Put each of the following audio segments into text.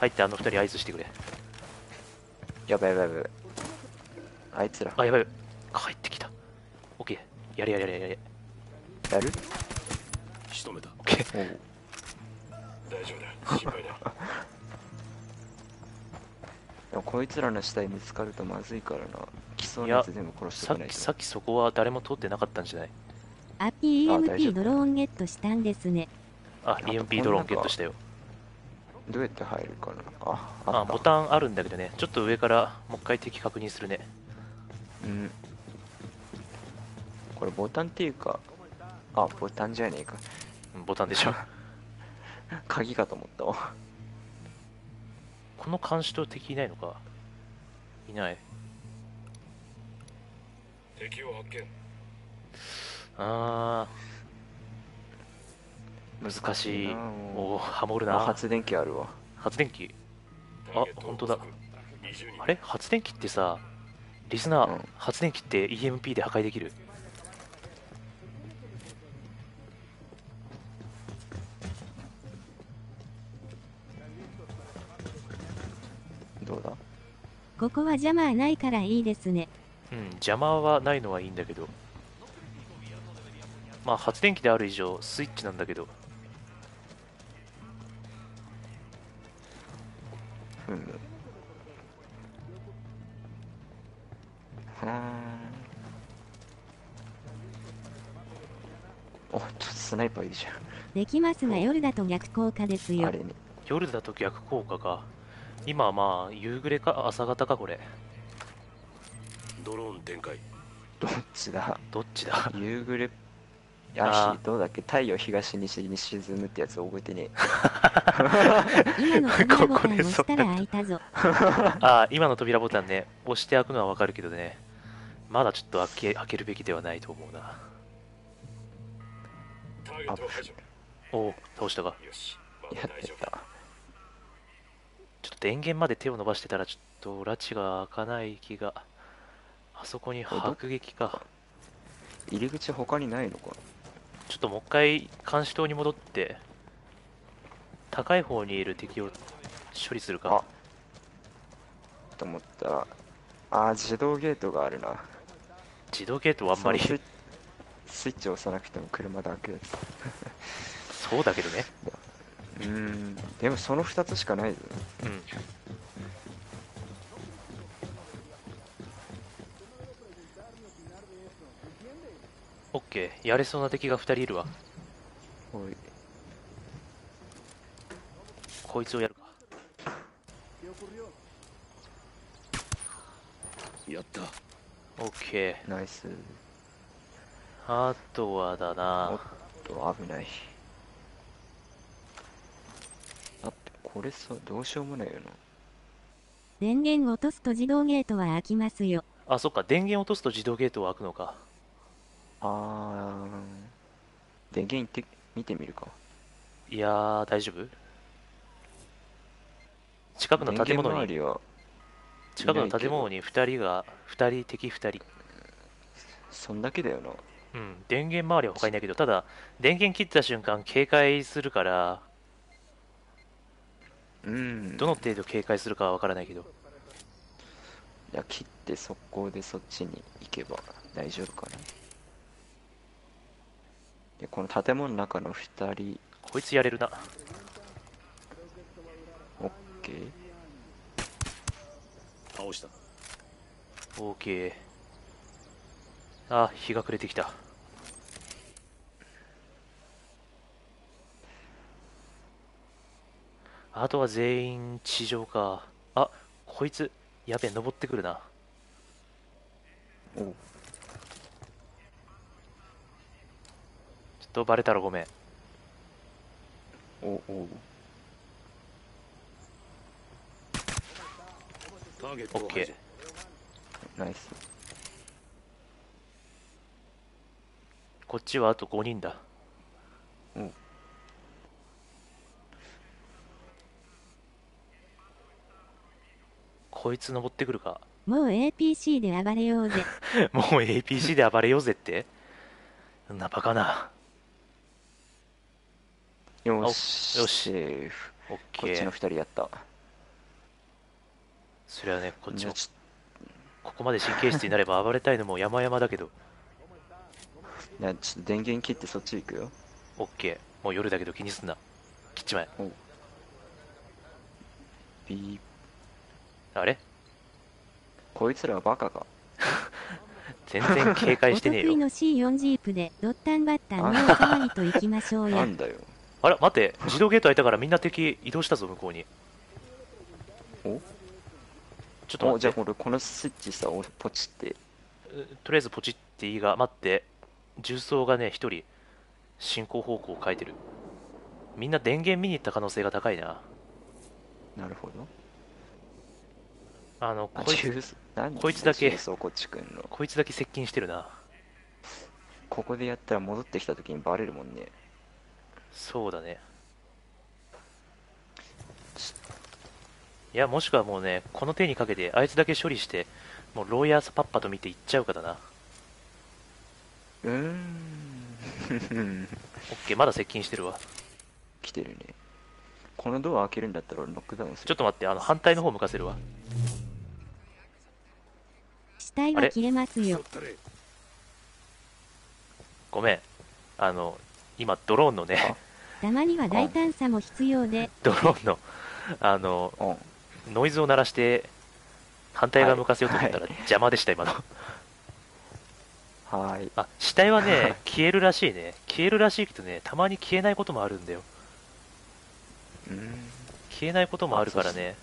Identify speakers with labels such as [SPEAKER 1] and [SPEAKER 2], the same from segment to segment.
[SPEAKER 1] 入ってあの二人合図してくれ。
[SPEAKER 2] うやばいやばいやばい。あいつら。
[SPEAKER 1] あやばい。帰ってきた。オッケー。やれやれやれやれ。
[SPEAKER 2] やる？
[SPEAKER 3] 仕留めた。
[SPEAKER 1] オッケー。
[SPEAKER 3] 大丈夫だ。心配だ。
[SPEAKER 2] でもこいつらの死体見つかるとまずいからな。来そうなやつ全部殺して
[SPEAKER 1] さ
[SPEAKER 2] くない
[SPEAKER 1] きさっきそこは誰も通ってなかったんじゃない？
[SPEAKER 4] あ
[SPEAKER 2] あ大丈
[SPEAKER 4] PEMP
[SPEAKER 2] 夫。
[SPEAKER 4] ドローンゲットしたんですね。
[SPEAKER 1] あ
[SPEAKER 2] あ
[SPEAKER 1] EMP ドローンゲットしたよ
[SPEAKER 2] どうやって入るかな？ああった。
[SPEAKER 1] あボタンあるんだけどね。ちょっと上からもう一回敵確認するね。
[SPEAKER 2] うん。これボタンっていうかあボタンじゃねえか。
[SPEAKER 1] うんボタンでしょ。
[SPEAKER 2] 鍵かと思ったわ。
[SPEAKER 1] この監視と敵いないのか？いない。
[SPEAKER 3] 敵を発見。
[SPEAKER 1] あー難しい。おおハモるな。
[SPEAKER 2] あ発電機あるわ。
[SPEAKER 1] 発電機？
[SPEAKER 3] ターゲット
[SPEAKER 1] 本当だ。
[SPEAKER 3] 20人
[SPEAKER 1] あれ？発電機ってさリスナー、
[SPEAKER 2] うん。
[SPEAKER 1] 発電機って EMP で破壊できる？
[SPEAKER 2] どうだ？
[SPEAKER 4] ここはジャマーないからいいですね。
[SPEAKER 1] うん邪魔はないのはいいんだけど。まあ発電機である以上スイッチなんだけど
[SPEAKER 2] いいじ
[SPEAKER 4] できますが夜だと逆効果ですよ。
[SPEAKER 2] ゃんあ。れね。
[SPEAKER 1] 夜だと逆効果か。今はまあ夕暮れか朝方かこれ。
[SPEAKER 3] ドローン展開。
[SPEAKER 2] どっちだ？
[SPEAKER 1] どっちだ？
[SPEAKER 2] 夕暮れ。や
[SPEAKER 1] ー。
[SPEAKER 2] どうだっけ？太陽東西に沈むってやつ覚えてね
[SPEAKER 4] 今の扉ボタン
[SPEAKER 1] ここで
[SPEAKER 4] 押したら開いたぞ。
[SPEAKER 1] ああ今の扉ボタンね押して開くのはわかるけどね。まだちょっと開け開けるべきではないと思うな
[SPEAKER 3] ターゲットを排除
[SPEAKER 1] おお倒したか。
[SPEAKER 2] やってた。
[SPEAKER 1] ちょっと電源まで手を伸ばしてたらちょっと拉致が開かない気が。あそこに迫撃か。
[SPEAKER 2] 入り口他にないのか
[SPEAKER 1] ちょっともう一回監視塔に戻って高い方にいる敵を処理するか。
[SPEAKER 2] あ。と思ったらあー自動ゲートがあるな。
[SPEAKER 1] 自動ゲートはあんまり
[SPEAKER 2] スイッチを押さなくても車で開くやつ
[SPEAKER 1] そうだけどね。
[SPEAKER 2] うーん。でもその2つしかないぞ
[SPEAKER 1] うん。オッケー。やれそうな敵が2人いるわ。
[SPEAKER 2] おい。
[SPEAKER 1] こいつをやるか。
[SPEAKER 3] やった。
[SPEAKER 1] オッケ
[SPEAKER 2] ナイス。
[SPEAKER 1] ーあとはだ
[SPEAKER 2] おっ
[SPEAKER 1] な
[SPEAKER 2] と危ないあこれさどうしようもないよな。
[SPEAKER 4] 電源落とすと自動ゲートは開きますよ。
[SPEAKER 1] あそっか。電源落とすと自動ゲートは開くのか。
[SPEAKER 2] あー。電源行って見てみるか。
[SPEAKER 1] いやー大丈夫？近くの建物に。近くの建物に2人が2人敵2人。
[SPEAKER 2] そんだけだよな
[SPEAKER 1] うん。電源周りは他にいないけどただ電源切った瞬間警戒するから
[SPEAKER 2] うん。
[SPEAKER 1] どの程度警戒するかは分からないけど。
[SPEAKER 2] いや切って速攻でそっちに行けば大丈夫かな。でこの建物の中の2人。
[SPEAKER 1] こいつやれるな。
[SPEAKER 2] オッケー。
[SPEAKER 3] 倒した。
[SPEAKER 1] OK あ日が暮れてきた。あとは全員地上か。あこいつやべえ登ってくるな。ちょっとバレたらごめん。
[SPEAKER 2] おうおう。
[SPEAKER 3] ターゲットを排
[SPEAKER 1] OK
[SPEAKER 3] 除
[SPEAKER 2] ナイス
[SPEAKER 1] こっちはあと5人だ。
[SPEAKER 2] お
[SPEAKER 1] こいつ登ってくるか。
[SPEAKER 4] もう APC で暴れようぜ。
[SPEAKER 1] もう APC で暴れようぜって。そんなバカな。
[SPEAKER 2] よ
[SPEAKER 1] お
[SPEAKER 2] し。
[SPEAKER 1] よし。オッ
[SPEAKER 2] こっちの
[SPEAKER 1] ケー
[SPEAKER 2] 二人やった。
[SPEAKER 1] それはねこっちもここまで神経質になれば暴れたいのも山々だけど
[SPEAKER 2] じゃあちょっと電源切ってそっち行くよ。
[SPEAKER 1] オッケー。もう夜だけど気にすんな。切っちまえ
[SPEAKER 2] ビー。
[SPEAKER 1] あれ？
[SPEAKER 2] こいつらはバカか。
[SPEAKER 1] 全然警戒
[SPEAKER 4] お
[SPEAKER 1] してねえよ。
[SPEAKER 4] 得意の C4 ジープでドッタンバッタンのおかわりと行きましょうや。
[SPEAKER 2] なんだよ。
[SPEAKER 1] あら待って。自動ゲート開いたからみんな敵移動したぞ向こうに。
[SPEAKER 2] お？
[SPEAKER 1] ちょっと
[SPEAKER 2] おじゃあ
[SPEAKER 1] 待って
[SPEAKER 2] これこのスイッチさおポチって。
[SPEAKER 1] うとりあえずポチっていいが待って重曹がね一人進行方向を変えてる。みんな電源見に行った可能性が高いな。
[SPEAKER 2] なるほど。
[SPEAKER 1] あの
[SPEAKER 2] あ
[SPEAKER 1] こいつこいつだけ
[SPEAKER 2] こっちくんの？
[SPEAKER 1] こいつだけ接近してるな。
[SPEAKER 2] ここでやったら戻ってきた時にバレるもんね。
[SPEAKER 1] そうだね。いやもしくはもうねこの手にかけてあいつだけ処理してもうロイヤースパッパと見ていっちゃうかだな
[SPEAKER 2] うーん。
[SPEAKER 1] オッケーまだ接近してるわ。
[SPEAKER 2] 来てるね。このドア開けるんだったら俺ノックダウンする。
[SPEAKER 1] ちょっと待ってあの反対の方向かせるわ。
[SPEAKER 4] 死体は切れますよ。
[SPEAKER 1] ごめん。あの今ドローンのね。
[SPEAKER 4] たまには大胆さも必要で。
[SPEAKER 1] ドローンのあの
[SPEAKER 2] うん。
[SPEAKER 1] ノイズを鳴らして反対側向かせようと思ったら
[SPEAKER 2] はい。
[SPEAKER 1] 邪魔でした今の
[SPEAKER 2] はーい。
[SPEAKER 1] あ死体はね消えるらしいね。消えるらしいけどねたまに消えないこともあるんだよ。
[SPEAKER 2] うーん。
[SPEAKER 1] 消えないこともあるからね。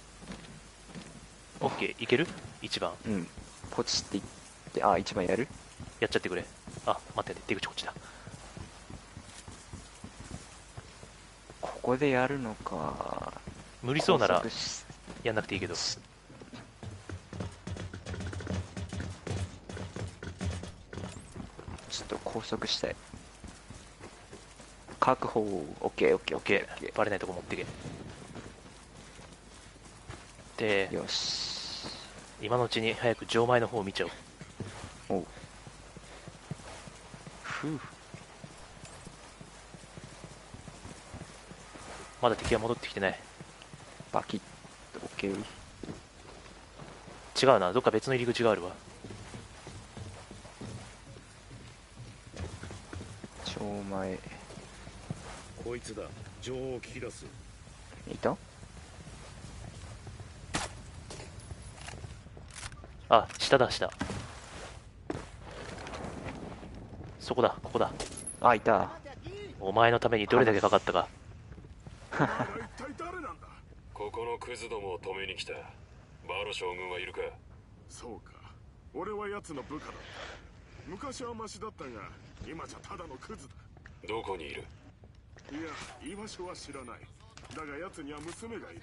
[SPEAKER 1] オッケーいける？一番。
[SPEAKER 2] うん。ポチっていってあ一番やる？
[SPEAKER 1] やっちゃってくれ。あ待って出口こっちだ。
[SPEAKER 2] ここでやるのか。
[SPEAKER 1] 無理そうならやんなくていいけど
[SPEAKER 2] 拘束したい確保オッケーオッケー
[SPEAKER 1] オッケーバレないとこ持ってけ。で
[SPEAKER 2] よし。
[SPEAKER 1] 今のうちに早く錠前の方を見ちゃおう。
[SPEAKER 2] おう。ふう。
[SPEAKER 1] まだ敵は戻ってきてない。
[SPEAKER 2] バキッと。オッケー
[SPEAKER 1] 違うな。どっか別の入り口があるわ
[SPEAKER 2] 前。
[SPEAKER 3] こいつだ。情報を聞き出す。
[SPEAKER 2] いた？
[SPEAKER 1] あ下だ下。そこだここだ。
[SPEAKER 2] あいた。
[SPEAKER 1] お前のためにどれだけかかったか。
[SPEAKER 3] 一体誰なんだここのクズどもを止めに来た。バロ将軍はいるか？
[SPEAKER 5] そうか。俺は奴の部下だった昔はマシだったが今じゃただのクズだ。
[SPEAKER 3] どこにいる？
[SPEAKER 5] いや居場所は知らない。だが奴には娘がいる。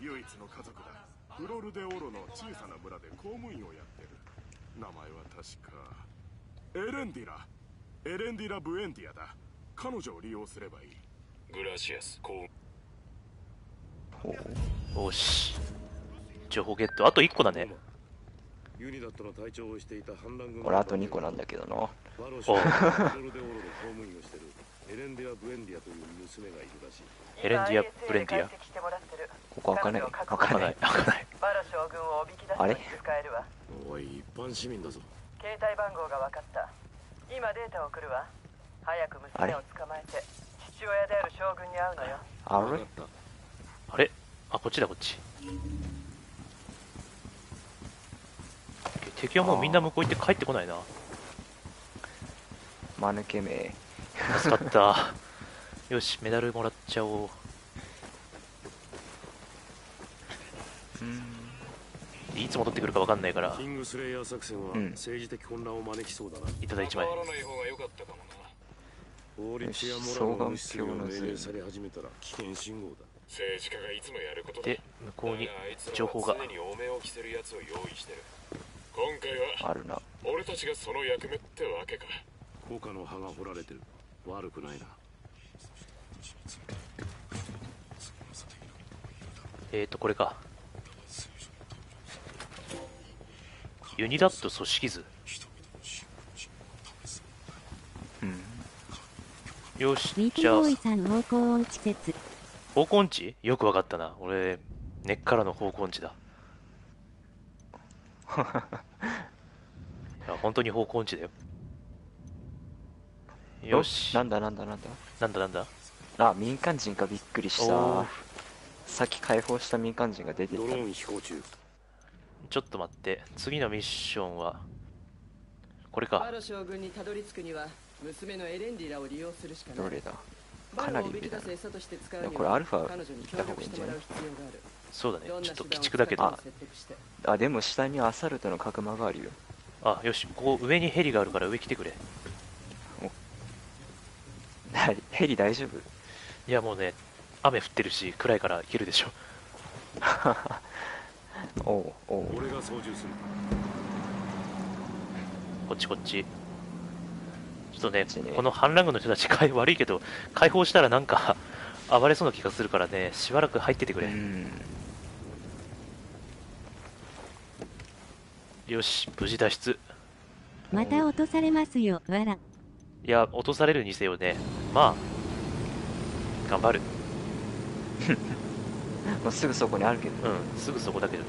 [SPEAKER 5] 唯一の家族だ。フロルデオロの小さな村で公務員をやってる。名前は確かエレンディラ。エレンディラ・ブエンディアだ。彼女を利用すればいい。
[SPEAKER 3] Gracias こ
[SPEAKER 2] ほう
[SPEAKER 1] よし。情報ゲット。あと1個だ
[SPEAKER 3] う
[SPEAKER 1] ね
[SPEAKER 3] ユニダットの隊長をしていた反乱軍
[SPEAKER 2] 俺あと2個なんだけどな。
[SPEAKER 3] バロ将軍はフロルデオロの公務員をしてるエレンディア・ブエンディアという娘がいるらしい。
[SPEAKER 1] エレンディア・ブレンディア？
[SPEAKER 2] ここ開かない。開かな
[SPEAKER 1] ない。い開かない。
[SPEAKER 6] バラ将軍をおびき出す
[SPEAKER 2] あれ？
[SPEAKER 6] のに使えるわ。
[SPEAKER 3] おい一般市民だぞ。
[SPEAKER 6] 携帯番号が分かった。今データを送るわ。早く娘を捕まえて父親である将軍に会うのよ。
[SPEAKER 2] あれ？
[SPEAKER 3] 分かった。
[SPEAKER 1] あれ？あこっちだこっち敵はもうみんな向こう行って帰ってこないな。
[SPEAKER 2] 間抜けめ。
[SPEAKER 1] 助かった。よしメダルもらっちゃおう。
[SPEAKER 2] うん。
[SPEAKER 1] いつ戻ってくるか分かんないから。
[SPEAKER 3] キングスレイヤー作戦は
[SPEAKER 2] うん。
[SPEAKER 3] 政治的混乱を招きそうだな、
[SPEAKER 1] いただ1枚
[SPEAKER 3] 関わらない。方が良かったかもな法律やモラルを無視するよう命令され始めたら危険信号だ政治家がいつもやることだ。
[SPEAKER 1] で向こうに情報が。
[SPEAKER 3] 常にお目を着せるやつを用意してる今回は
[SPEAKER 2] あるな。
[SPEAKER 3] 俺たちがその役目ってわけか。効果の葉が掘られてる。悪くないな。
[SPEAKER 1] えーとこれか。ユニダット組織図。
[SPEAKER 2] うん。
[SPEAKER 1] よしじゃあ。
[SPEAKER 4] ィボーイさん方向音痴説。
[SPEAKER 1] 方向音痴？よくわかったな。俺根っからの方向音痴だ本当に方向音痴だよ。よし。
[SPEAKER 2] なんだなんだなんだ？
[SPEAKER 1] なんだなんだ？
[SPEAKER 2] あ民間人かびっくりした。さっき解放した民間人が出てきた。
[SPEAKER 3] ドローン飛行中。
[SPEAKER 1] ちょっと待って。次のミッションは？これか。
[SPEAKER 6] バロ将軍にたどり着くには娘のエレンディラを利用するしかない。
[SPEAKER 2] どれだ？
[SPEAKER 6] バ
[SPEAKER 2] かなり上だな
[SPEAKER 6] す餌として使うには
[SPEAKER 2] これアルファ
[SPEAKER 6] 彼女に協力してもらう必要がある。
[SPEAKER 1] そうだね。ちょっと鬼畜だけど。
[SPEAKER 2] あでも下にアサルトの角間があるよ。
[SPEAKER 1] あよし。ここ上にヘリがあるから上来てくれ。
[SPEAKER 2] はいヘリ大丈夫？
[SPEAKER 1] いやもうね雨降ってるし暗いから行けるでしょ。
[SPEAKER 2] おうおう。
[SPEAKER 3] 俺が操縦する。
[SPEAKER 1] こっちこっちちょっとねこの反乱軍の人たちかい悪いけど解放したらなんか 暴れそうな気がするからねしばらく入っててくれ、
[SPEAKER 2] うん。
[SPEAKER 1] よし無事脱出。
[SPEAKER 4] また落とされますよ、わら。
[SPEAKER 1] いや落とされるにせよね。まあ頑張る。
[SPEAKER 2] もうすぐそこにあるけど。
[SPEAKER 1] うんすぐそこだけど。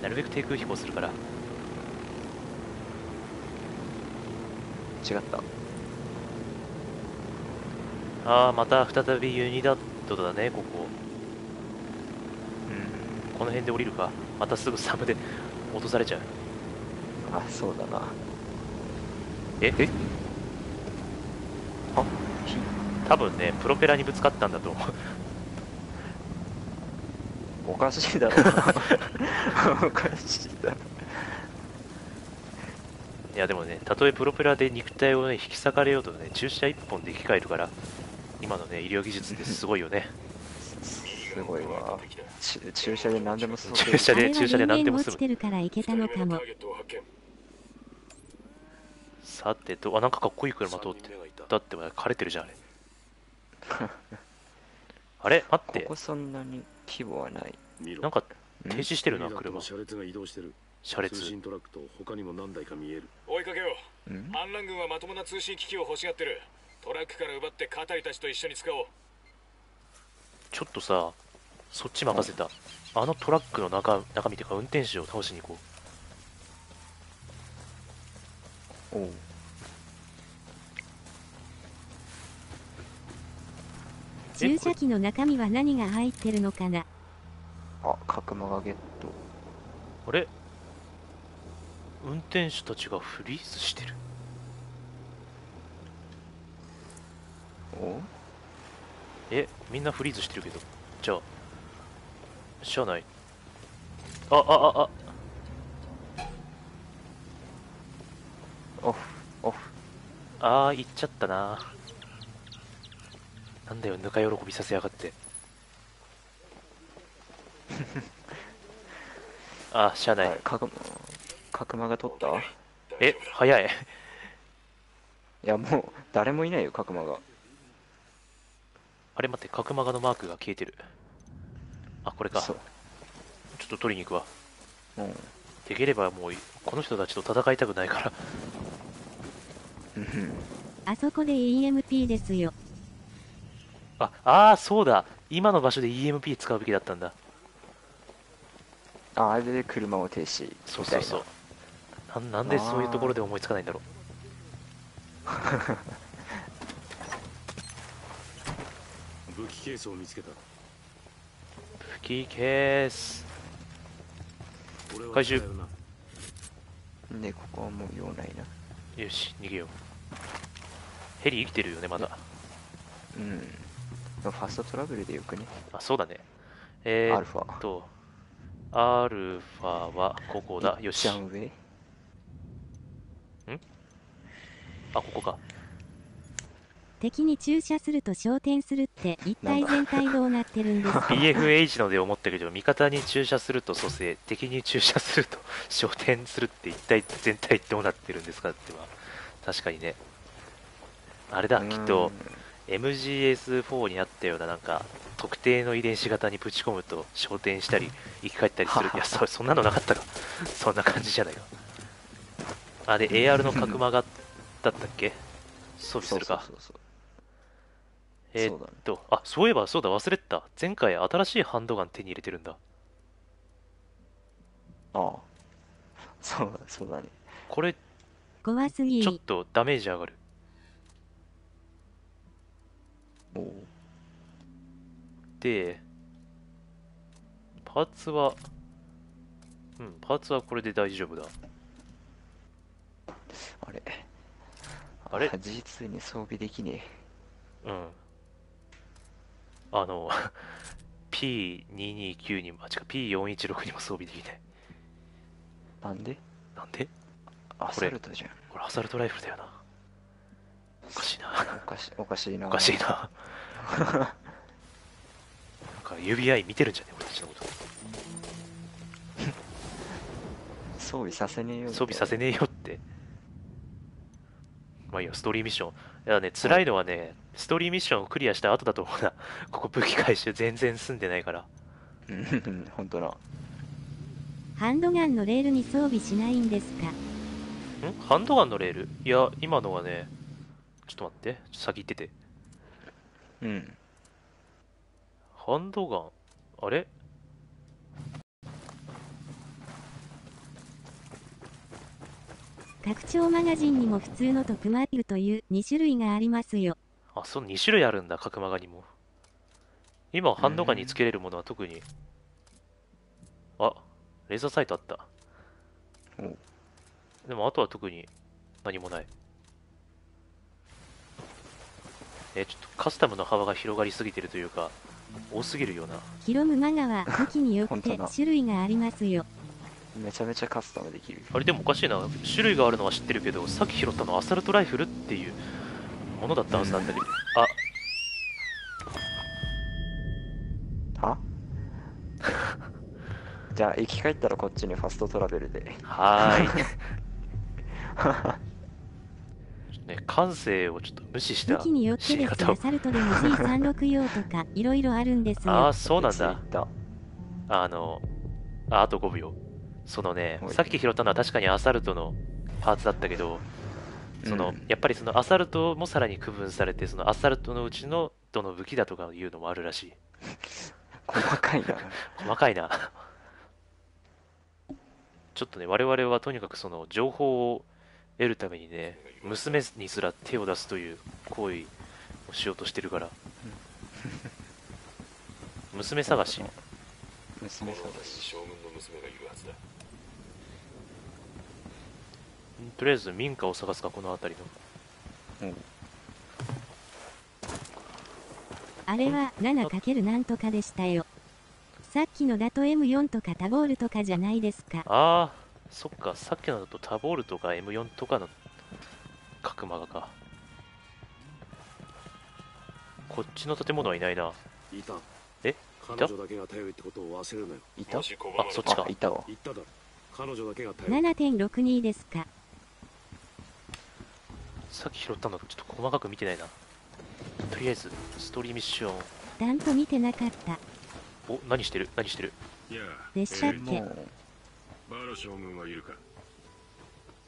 [SPEAKER 1] なるべく低空飛行するから
[SPEAKER 2] 違った。
[SPEAKER 1] ああまた再びユニダットだねここ。
[SPEAKER 2] うん。
[SPEAKER 1] この辺で降りるか。またすぐサムで 落とされちゃう。
[SPEAKER 2] あそうだな。
[SPEAKER 1] え？
[SPEAKER 2] え？あ？ひ
[SPEAKER 1] 多分ねプロペラにぶつかったんだと思う。
[SPEAKER 2] おかしいだろ。おかしいだろ
[SPEAKER 1] いやでもねたとえプロペラで肉体をね引き裂かれようとね注射1本で生き返るから今のね医療技術ってすごいよね。
[SPEAKER 2] すごいわ。ち注射で何でもそう
[SPEAKER 1] 注射で注射で何でも済む。
[SPEAKER 4] 電源落ちてる
[SPEAKER 1] さてとあなんかかっこいい車通ってだって枯れてるじゃんあれ。あれ？待って。
[SPEAKER 2] ここそんなに規模はない。
[SPEAKER 1] なんか停止してるな車。
[SPEAKER 3] 車列が移動してる。
[SPEAKER 1] 車列。
[SPEAKER 3] 通信トラックと他にも何台か見える。
[SPEAKER 7] 追いかけよう。
[SPEAKER 2] うん？
[SPEAKER 7] 反乱軍はまともな通信機器を欲しがってる。トラックから奪ってカタリたちと一緒に使おう。
[SPEAKER 1] ちょっとさそっち任せた。あのトラックの中中身というか運転手を倒しに行こう。
[SPEAKER 2] おう。
[SPEAKER 4] 注射器の中身は何が入ってるのかな？
[SPEAKER 2] あ角間がゲット。
[SPEAKER 1] あれ？運転手たちがフリーズしてる。
[SPEAKER 2] お？う
[SPEAKER 1] えみんなフリーズしてるけど。じゃあしゃあないああああ。
[SPEAKER 2] オフオフ。
[SPEAKER 1] あー行っちゃったな。なんだよぬか喜びさせやがって あしゃあない、
[SPEAKER 2] はい角間角間が取った？い
[SPEAKER 1] え早い。
[SPEAKER 2] やもう誰もいないよ角間が。
[SPEAKER 1] あれ待って角マガのマークが消えてる。あこれか。ちょっと取りに行くわ。
[SPEAKER 2] うん。
[SPEAKER 1] できればもうこの人たちと戦いたくないから。
[SPEAKER 2] うん。
[SPEAKER 4] あそこで EMP ですよ。
[SPEAKER 1] ああーそうだ。今の場所で EMP 使うべきだったんだ
[SPEAKER 2] ああれで車を停止
[SPEAKER 1] そうそうそう。な。んなんでそういうところで思いつかないんだろ
[SPEAKER 3] 武器ケースを見つけた。
[SPEAKER 1] う武器ケース。
[SPEAKER 3] 俺は
[SPEAKER 1] 回収。
[SPEAKER 3] 使えるな。
[SPEAKER 2] でここはもう用ないな。
[SPEAKER 1] よし逃げよう。ヘリ生きてるよねまだ。
[SPEAKER 2] うん。ファストトラベルでよくね。
[SPEAKER 1] あそうだね。えー、
[SPEAKER 2] アルファ。
[SPEAKER 1] っとアルファはここだ。よし
[SPEAKER 2] じゃん？上
[SPEAKER 1] あここか。
[SPEAKER 4] 敵に注射すると昇天するって一体全体どうなってるんですか
[SPEAKER 1] ？BFH ので思ったけど味方に注射すると蘇生。敵に注射すると 昇天するって一体全体どうなってるんですかっては確かにね。あれだきっと MGS4 にあったようななんか特定の遺伝子型にぶち込むと昇天したり生き返ったりする。いやそそんなのなかったか。そんな感じじゃないかあで AR の角間がだったっけ？装備するか。
[SPEAKER 2] そうそうそう
[SPEAKER 1] えーっ
[SPEAKER 2] そうだね。
[SPEAKER 1] と、あ、そういえばそうだ、忘れてた。前回新しいハンドガン手に入れてるんだ。
[SPEAKER 2] ああ。そうだそうだね。
[SPEAKER 1] これ、
[SPEAKER 4] 怖すぎ。
[SPEAKER 1] ちょっとダメージ上がる。
[SPEAKER 2] おお
[SPEAKER 1] で、パーツは、うん、パーツはこれで大丈夫だ。
[SPEAKER 2] あれ
[SPEAKER 1] あれ
[SPEAKER 2] ？G2 に装備できね
[SPEAKER 1] うん。あの、P229 にも、あ、違う、P416 にも装備できない。
[SPEAKER 2] えなんで？
[SPEAKER 1] なんで？
[SPEAKER 2] アサルトじゃん
[SPEAKER 1] これアサルトライフルだよな。おかしいな。
[SPEAKER 2] おかしおかしいな
[SPEAKER 1] おかしいな。なんか指合い見てるんじゃね俺たちのこと。
[SPEAKER 2] 装備させねえよ
[SPEAKER 1] 装備させねえよって。まあいいよ、ストーリーミッション。いやね、辛いのはね、ストーリーミッションをクリアした後だと思うな。ここ武器回収全然済んでないから。
[SPEAKER 2] うん本当な
[SPEAKER 4] ハンドガンのレールに装備しないんですか？
[SPEAKER 1] ん？ハンドガンのレール？いや、今のはね、ちょっと待って、先行ってて。
[SPEAKER 2] うん
[SPEAKER 1] ハンドガン、あれ
[SPEAKER 4] 拡張マガジンにも普通のとクマイルという2種類がありますよ。
[SPEAKER 1] あ、その2種類あるんだ、角マガにも。今、ハンドガンにつけれるものは特に。あ、レーザーサイトあった。
[SPEAKER 2] お
[SPEAKER 1] でも、あとは特に何もない。え、ちょっとカスタムの幅が広がりすぎてるというか、多すぎるような。
[SPEAKER 4] ヒロムマガは武器によって種類がありますよ。
[SPEAKER 2] めちゃめちゃカスタムできる
[SPEAKER 1] あれでもおかしいな、種類があるのは知ってるけど、さっき拾ったのはアサルトライフルっていうものだったはずなんだけど、あ、
[SPEAKER 2] は？じゃあ生き返ったらこっちにファストトラベルで。
[SPEAKER 1] はーい。ね、感性をちょっと無視した
[SPEAKER 4] 武器によってですアサルトでも G36 用とか いろいろあるんです
[SPEAKER 1] ああ、
[SPEAKER 4] よ。
[SPEAKER 1] そうなんだあの、ああと5秒。そのね
[SPEAKER 2] は、い
[SPEAKER 1] さっき拾ったのは確かにアサルトのパーツだったけど、その、
[SPEAKER 2] うん
[SPEAKER 1] やっぱりそのアサルトもさらに区分されて、そのアサルトのうちのどの武器だとかいうのもあるらしい。
[SPEAKER 2] 細かいな
[SPEAKER 1] 細かいな。ちょっとね、我々はとにかくその情報を得るためにね、娘にすら手を出すという行為をしようとしてるから。娘探し。
[SPEAKER 2] 娘探し
[SPEAKER 3] 将軍の娘がいるはずだ
[SPEAKER 1] とりあえず民家を探すか、この辺りの。
[SPEAKER 2] うん
[SPEAKER 4] あれは 7× なんとかでしたよ。さっきのだと M4 とかタボールとかじゃないですか。
[SPEAKER 1] ああ、そっか、さっきのだとタボールとか M4 とかの角マガか。こっちの建物はいないな。
[SPEAKER 3] いた
[SPEAKER 1] え？
[SPEAKER 3] 彼女だけが頼りってことを忘れるなよ
[SPEAKER 2] いた？
[SPEAKER 1] あ、そっちか
[SPEAKER 2] あ。いたわ
[SPEAKER 3] 言っただろ彼女だけが頼り
[SPEAKER 4] 7.62ですか。
[SPEAKER 1] さっき拾ったのちょっと細かく見てないな。とりあえず、ストーリーミッション。
[SPEAKER 4] ちゃんと見てなかった。
[SPEAKER 1] お、何してる？何してる？
[SPEAKER 3] いや
[SPEAKER 4] でしたっけ？
[SPEAKER 3] バロ将軍はいるか？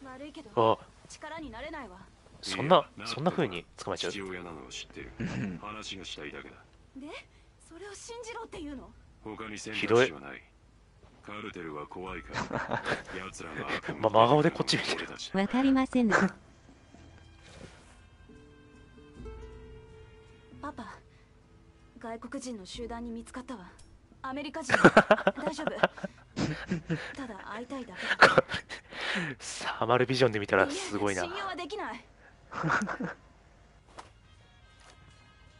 [SPEAKER 8] 悪いけど
[SPEAKER 1] あ、
[SPEAKER 8] 力になれないわ。
[SPEAKER 1] そんな、そんな風に捕まえちゃう？
[SPEAKER 3] 父親なのを知ってる。
[SPEAKER 2] うん。
[SPEAKER 3] 話がしたいだけだ。
[SPEAKER 8] でそれを信じろっていうの？
[SPEAKER 3] 他に選
[SPEAKER 1] ひどい
[SPEAKER 3] 択肢はない。カルテルは怖いから。奴らが悪
[SPEAKER 1] ま真顔でこっち見てる。
[SPEAKER 4] わかりません。
[SPEAKER 8] パパ外国人の集団に見つかったわ。アメリカ人。大丈夫ただ会いたいだけだ
[SPEAKER 1] サマルビジョンで見たらすごいな。
[SPEAKER 8] 信用はできない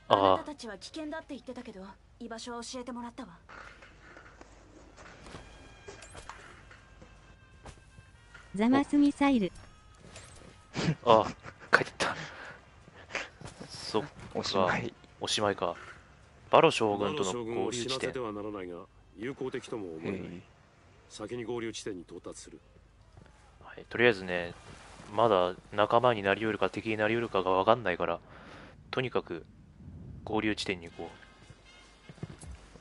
[SPEAKER 1] あー
[SPEAKER 8] あなたたちは危険だって言ってたけど居場所は教えてもらったわ
[SPEAKER 4] ザマスミサイル。
[SPEAKER 1] あ、帰ってった。そっ
[SPEAKER 2] おしまい
[SPEAKER 1] おしまいか。バロ将軍との合流地点
[SPEAKER 3] を死なせて。はならないが友好的とも思えない
[SPEAKER 2] へ
[SPEAKER 3] 先に合流地点に到達する。
[SPEAKER 1] はい、とりあえずね、まだ仲間になりうるか敵になりうるかが分かんないから、とにかく合流地点に行こ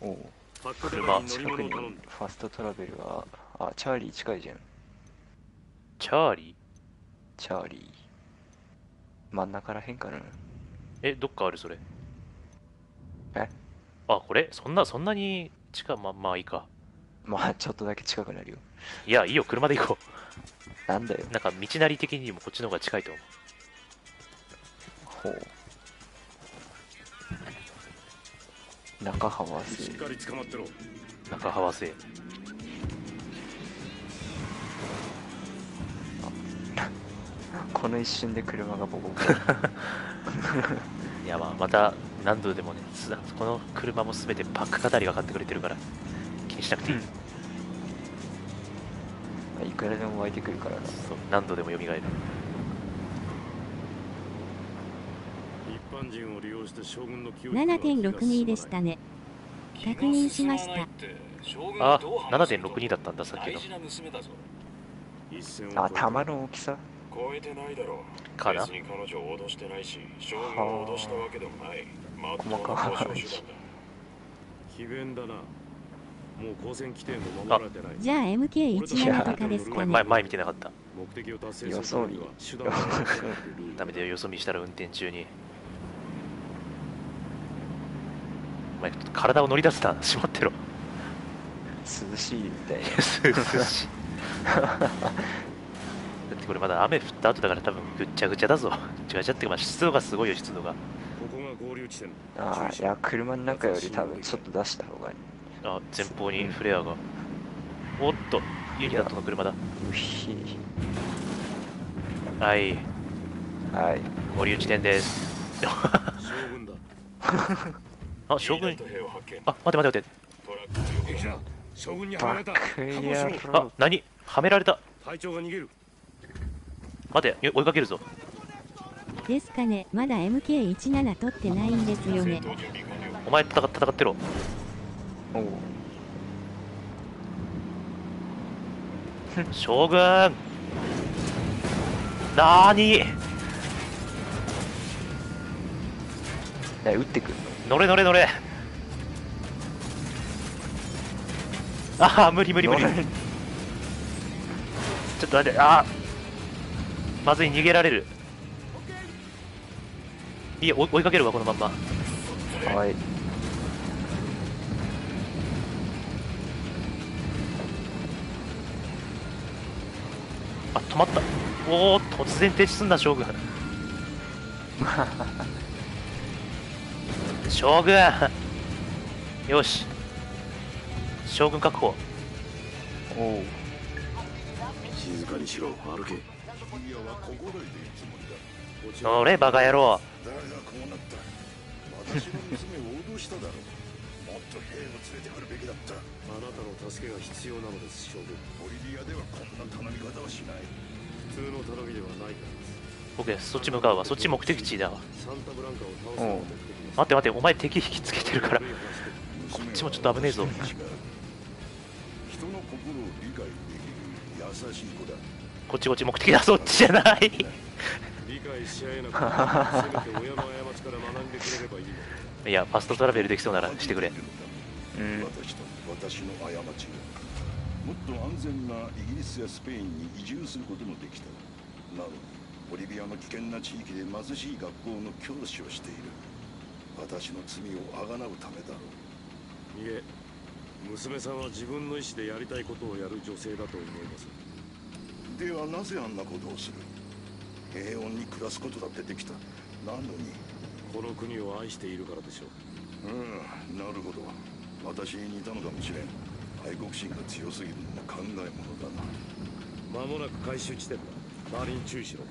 [SPEAKER 2] おう。
[SPEAKER 3] パックデ
[SPEAKER 1] 車。
[SPEAKER 2] 近くにファストトラベルはあチャーリー近いじゃん。
[SPEAKER 1] う。チャーリー？
[SPEAKER 2] チャーリー。真ん中らへんかな。
[SPEAKER 1] え、どっかある？それ。
[SPEAKER 2] え？
[SPEAKER 1] あこれ？そんなそんなに近ままあいいか
[SPEAKER 2] まあちょっとだけ近くなるよ。
[SPEAKER 1] いやいいよ車で行こ
[SPEAKER 2] なんだよ。
[SPEAKER 1] うなんか道なり的にもこっちの方が近いと思う。
[SPEAKER 2] ほう。中浜
[SPEAKER 3] しっかり捕まってろ。
[SPEAKER 1] 中浜製
[SPEAKER 2] この一瞬で車がボコボコ。
[SPEAKER 1] いやまあまた何度でもねつこの車も全てパック語りが買ってくれてるから気にしなくていい、
[SPEAKER 2] いくらでも湧いてくるからな
[SPEAKER 1] そう。何度でも蘇る。
[SPEAKER 3] 一般人を利用して将軍の記憶
[SPEAKER 4] 7.62でしたね。確認しました。
[SPEAKER 1] あ7.62だったんださっきの。
[SPEAKER 2] あ弾の大きさ
[SPEAKER 3] 超えてないだろう
[SPEAKER 1] かな
[SPEAKER 3] 別に彼女を脅してないし将軍を脅したわけでもないまっとう。な交渉手段だ詭弁だな？もう交戦規定も守られてない。
[SPEAKER 4] じゃあ MK17 とかですかね。
[SPEAKER 1] 前前見てなかった。
[SPEAKER 3] 目的を達成
[SPEAKER 2] よ
[SPEAKER 3] するため
[SPEAKER 2] そ見
[SPEAKER 3] には手段を守られてる
[SPEAKER 1] ダメだよよそ見したら運転中に。お前体を乗り出すな。しまってろ。
[SPEAKER 2] 涼しいみたい
[SPEAKER 1] 涼しい。だってこれまだ雨降った後だから多分ぐっちゃぐちゃだぞ。ぐっちゃぐちゃってまあ湿度がすごいよ湿度が。
[SPEAKER 3] ここが合流地点。
[SPEAKER 2] なああいや車の中より多分ちょっと出した方がいい
[SPEAKER 1] あ前方にフレアが。おっとユニナットの車だ。
[SPEAKER 2] うひ。
[SPEAKER 1] はい。
[SPEAKER 2] はい。
[SPEAKER 1] 合流地点です。
[SPEAKER 3] 将軍だ。
[SPEAKER 1] あ将軍。あ待て待て待て。
[SPEAKER 3] 将軍にはめら
[SPEAKER 2] バ
[SPEAKER 3] れた
[SPEAKER 1] あ
[SPEAKER 2] 郎
[SPEAKER 1] 何？はめられた。
[SPEAKER 3] 隊長が逃げる。
[SPEAKER 1] 待てよ追いかけるぞ。
[SPEAKER 4] ですかね。まだ MK17 取ってないんですよね。
[SPEAKER 1] お前戦戦ってろ 将軍。なーに
[SPEAKER 2] え撃ってくんの
[SPEAKER 1] 乗れ乗れ乗れああ無理無理無理ちょっと待ってあーまずい逃げられるいいや追い追いかけるわこのまんま
[SPEAKER 2] はい
[SPEAKER 1] 止まった。おお突然停止すんだ将軍。将軍。よし。将軍確保。
[SPEAKER 2] おう。
[SPEAKER 3] 静かにしろ。歩け。
[SPEAKER 1] 乗れバカ野郎。
[SPEAKER 9] 誰がこうなった。私の娘を脅しただろうもっと兵を連れてくるべきだった。
[SPEAKER 3] あなたの助けが必要なのです将軍。
[SPEAKER 9] ボリビアではこんな頼み方はしない。
[SPEAKER 3] 普通の頼みではないからです。
[SPEAKER 1] 僕そっち向かうわ。そっち目的地だわ。
[SPEAKER 3] サンタブランカを倒すのが目的です。
[SPEAKER 1] 待って待ってお前敵引きつけてるから。こっちもちょっと危ねえぞ。
[SPEAKER 9] 人の心を理解できる優しい子だ。
[SPEAKER 1] こっちこっち目的だ。そっちじゃない。
[SPEAKER 3] 理解し合えなくてせめて親の過ちから学んでくれればいい。の
[SPEAKER 1] いやファストトラベルできそうならしてくれ。
[SPEAKER 2] うん。
[SPEAKER 9] 私と私の過ちがもっと安全なイギリスやスペインに移住することもできた。なのにボリビアの危険な地域で貧しい学校の教師をしている。私の罪をあがなうためだろう。
[SPEAKER 3] いえ娘さんは自分の意思でやりたいことをやる女性だと思います。
[SPEAKER 9] ではなぜあんなことをする？平穏に暮らすことだってできた。なのに
[SPEAKER 3] この国を愛しているからでしょう。
[SPEAKER 9] うんなるほど。私に似たのかもしれん。愛国心が強すぎるのも考えものだな。
[SPEAKER 3] 間もなく回収地点だ。周りに注意しろ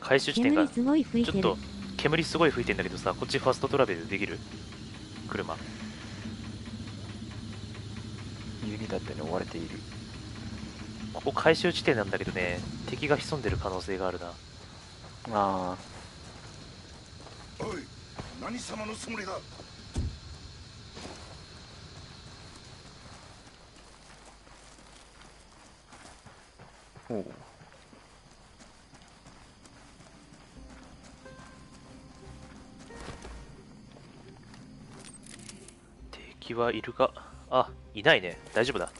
[SPEAKER 1] 回収地点がちょってと。煙すごい吹いてんだけどさこっちファストトラベルできる？車。
[SPEAKER 2] 弓だってに追われている。
[SPEAKER 1] ここ回収地点なんだけどね敵が潜んでる可能性があるな。
[SPEAKER 2] あ
[SPEAKER 9] おい何様のつもりだ？
[SPEAKER 1] 敵はいるか？あいないね。大丈夫だ。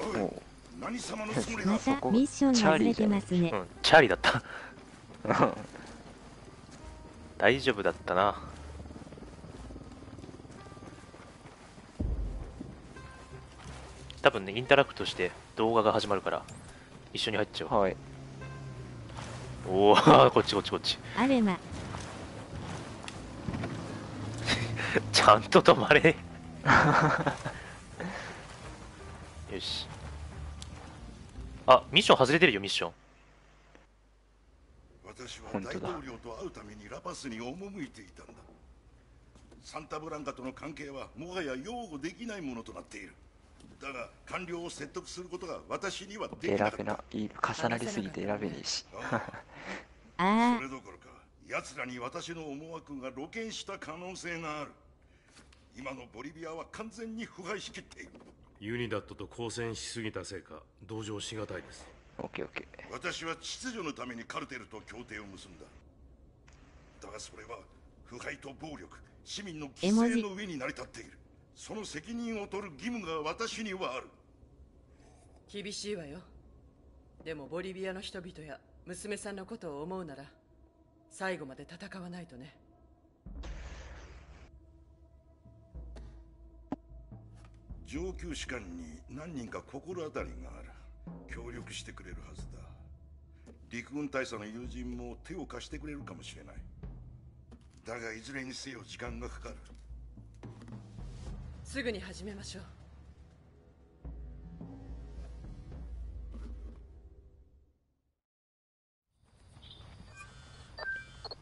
[SPEAKER 9] おい
[SPEAKER 2] おう。
[SPEAKER 9] 何様のつもりだ？
[SPEAKER 4] またミッション外れてますね。
[SPEAKER 1] う。んチャーリーだった 大丈夫だったな。多分ねインタラクトして動画が始まるから一緒に入っちゃう。
[SPEAKER 2] はい。
[SPEAKER 1] おお こっちこっちこっち。
[SPEAKER 4] あれま
[SPEAKER 1] ちゃんと止まれ。よし。あミッション外れてるよミッション。
[SPEAKER 2] 本当だ。
[SPEAKER 9] 大統領と会うためにラパスに赴いていたんだ。サンタブランカとの関係はもはや擁護できないものとなっている。だが官僚を説得することが私にはでき
[SPEAKER 2] 選
[SPEAKER 9] なかった。
[SPEAKER 2] べないい重なりすぎて選べねえし。
[SPEAKER 9] あ
[SPEAKER 4] あ。
[SPEAKER 9] それどころか奴らに私の思惑が露見した可能性がある。今のボリビアは完全に腐敗しきっている。
[SPEAKER 3] ユニダットと交戦しすぎたせいか同情しがたいです
[SPEAKER 2] オッケーオッケー。
[SPEAKER 9] 私は秩序のためにカルテルと協定を結んだ。だがそれは腐敗と暴力市民の犠牲の上に成り立っている。その責任を取る義務が私にはある。
[SPEAKER 6] 厳しいわよ。でもボリビアの人々や娘さんのことを思うなら最後まで戦わないとね。
[SPEAKER 9] 上級士官に何人か心当たりがある協力してくれるはずだ。陸軍大佐の友人も手を貸してくれるかもしれない。だがいずれにせよ時間がかかる。
[SPEAKER 6] すぐに始めましょう。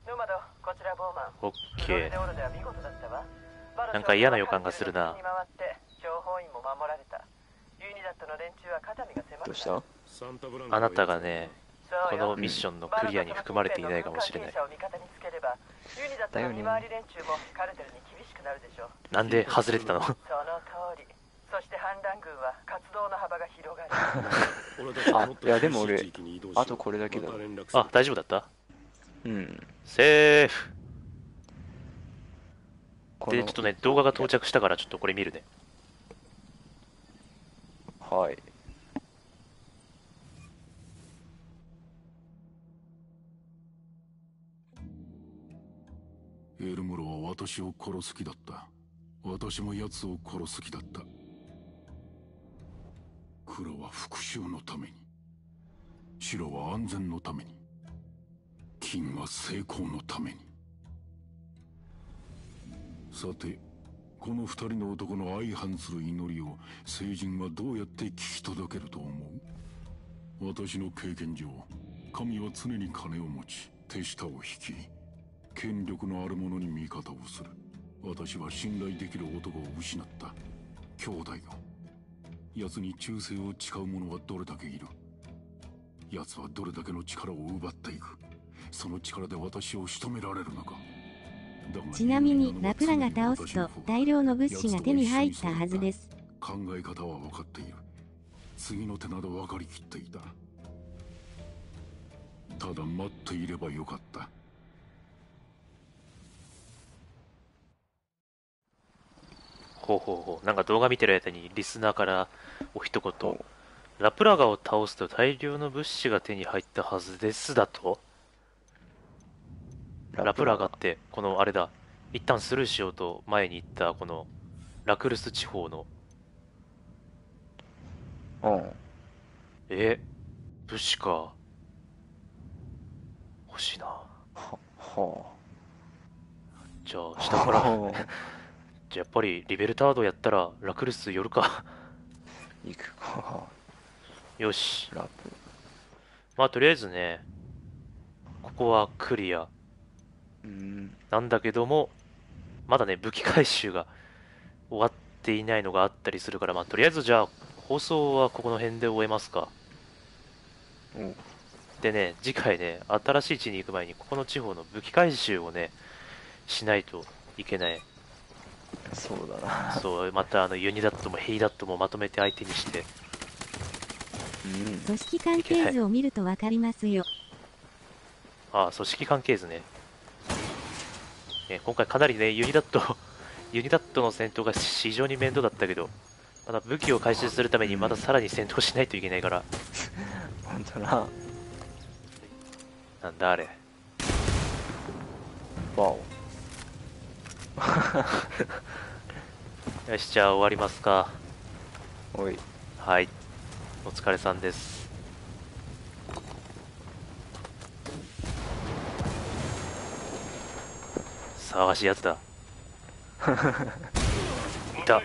[SPEAKER 6] ノマドこちらボーマン。
[SPEAKER 1] オッ
[SPEAKER 6] フ
[SPEAKER 1] ケー。なんか嫌な予感がするな。
[SPEAKER 6] に回って諜報員も守られた
[SPEAKER 2] どうした？
[SPEAKER 1] あなたがねこのミッションのクリアに含まれていないかもしれない。
[SPEAKER 6] バロとその関係者を味方につければユニダットの見回り連中もカルテルに厳しくなるでしょう
[SPEAKER 1] なんで外れてたの？
[SPEAKER 6] その通り。そして反乱軍は活動の幅が広がる。
[SPEAKER 3] 俺たちはもっと
[SPEAKER 2] あいやでも俺あとこれだけだ。
[SPEAKER 1] あ大丈夫だった？
[SPEAKER 2] うん。
[SPEAKER 1] セーフ。でちょっとね動画が到着したからちょっとこれ見るね
[SPEAKER 2] はい。
[SPEAKER 10] エルムロは私を殺す気だった。私も奴を殺す気だった。黒は復讐のために。白は安全のために。金は成功のために。さてこの二人の男の相反する祈りを聖人はどうやって聞き届けると思う？私の経験上神は常に金を持ち手下を引き権力のある者に味方をする。私は信頼できる男を失った。兄弟よ奴に忠誠を誓う者はどれだけいる？奴はどれだけの力を奪っていく？その力で私を仕留められるのか？
[SPEAKER 4] ちなみにラプラが倒すと大量の物資が手に入ったはずです。
[SPEAKER 10] 考え方は分かっている。次の手など分かりきっていた。ただ待っていればよかった。
[SPEAKER 1] ほうほうほう。なんか動画見てる間にリスナーからお一言。ラプラガを倒すと大量の物資が手に入ったはずですだとラプラガってこのあれだ一旦スルーしようと前に言ったこのラクルス地方の。
[SPEAKER 2] うん。
[SPEAKER 1] え？物資か。欲しいな。
[SPEAKER 2] はは。
[SPEAKER 1] じゃあ下から。じゃあやっぱりリベルタードやったらラクルス寄るか。
[SPEAKER 2] 行くか。
[SPEAKER 1] よし。まあとりあえずねここはクリア。
[SPEAKER 2] うん
[SPEAKER 1] なんだけどもまだね武器回収が終わっていないのがあったりするからまあとりあえずじゃあ放送はここの辺で終えますか。
[SPEAKER 2] お
[SPEAKER 1] でね次回ね新しい地に行く前にここの地方の武器回収をねしないといけない。
[SPEAKER 2] そうだな。
[SPEAKER 1] そうまたあのユニダットもヘイダットもまとめて相手にして。
[SPEAKER 2] うん。
[SPEAKER 4] 組織関係図を見るとわかりますよ。
[SPEAKER 1] ああ組織関係図ねね今回かなりねユニダット ユニダットの戦闘が非常に面倒だったけどまだ武器を回収するためにまださらに戦闘しないといけないから。
[SPEAKER 2] 本当な
[SPEAKER 1] なんだあれ。
[SPEAKER 2] ワオ
[SPEAKER 1] よしじゃあ終わりますか。
[SPEAKER 2] おい。
[SPEAKER 1] はい。お疲れさんです騒がしいやつだ。いた